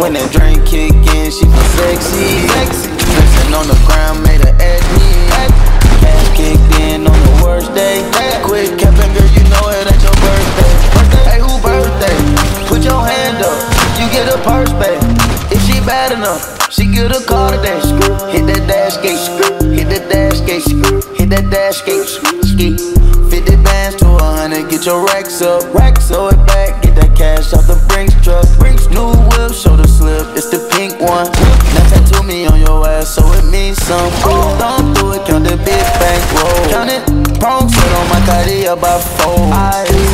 When that drink kick in, she feel sexy. Flexing enough, she get a car today. Hit that dash gate, hit that dash gate, hit that dash gate, ski. 50 bands to a hundred, get your racks up, racks, throw it back, get that cash off the Brinks truck. Brinks new whip, shoulder slip, it's the pink one. Now tattoo me on your ass, so it means something. Thumb through it, count the big bank roll. Count it, prong set on my Cartier by four.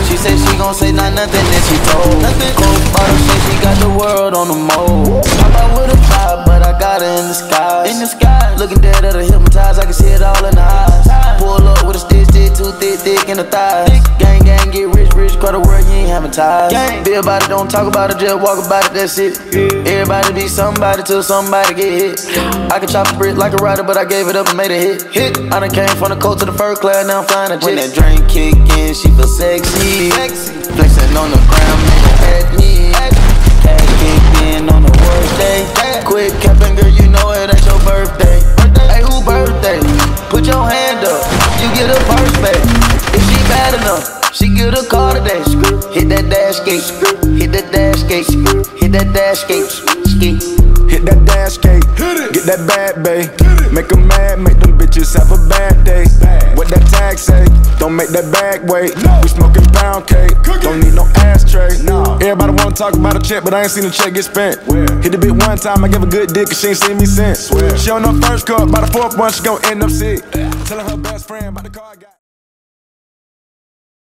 She said she gon' say not nothing, then she told. Nothing cold bottle, say she got the world on the mold. But I got her in the sky. In the sky, looking dead at her hypnotized, I can see it all in the eyes. Pull up with a stick, stick, too thick, thick in the thighs. Gang, gang, get rich, rich, call the world, you ain't having ties. Be about it, don't talk about it, just walk about it, that's it. Everybody be somebody till somebody get hit. I can chop a brick like a rider, but I gave it up and made a hit. Hit. I done came from the coast to the first class, now I'm flying a jet. When that drink kick in, she feel sexy. Flexing on the ground, make her at me. You know it ain't your birthday. Hey, who birthday? Put your hand up, you get a purse back. If she bad enough, she get a car today. Hit that dash gate, hit that dash gate, hit that dash gate, ski. Hit that dash gate, get that bad bay. Make 'em mad, make them bitches have a bad day. What that tag say? Don't make that bag wait. We smoking pound cake, don't need no ashtray. Talk about a check, but I ain't seen a check get spent. Hit the bit one time, I give a good dick, cause she ain't seen me since. She on her first cup, by the fourth one, she gon' end up sick. Telling her best friend about the car I got.